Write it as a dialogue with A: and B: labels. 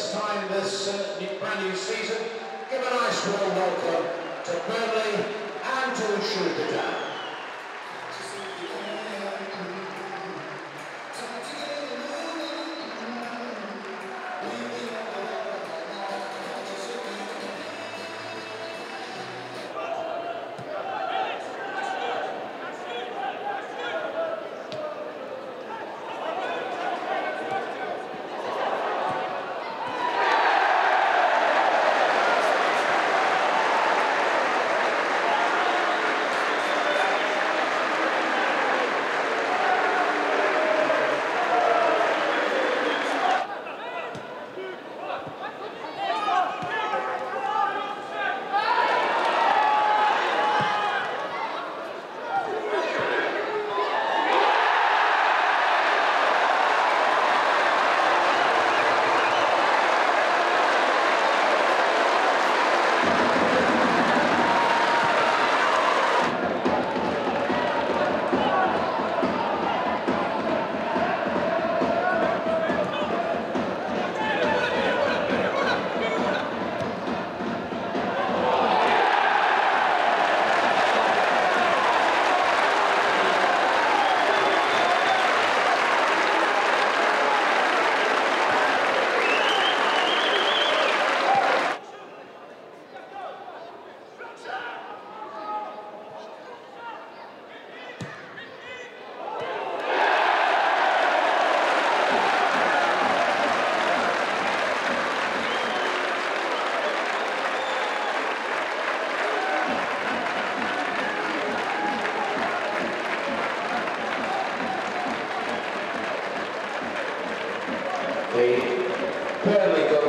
A: first time this uh, brand new season, give a nice warm welcome to Burnley and to Shooter Down. They barely go.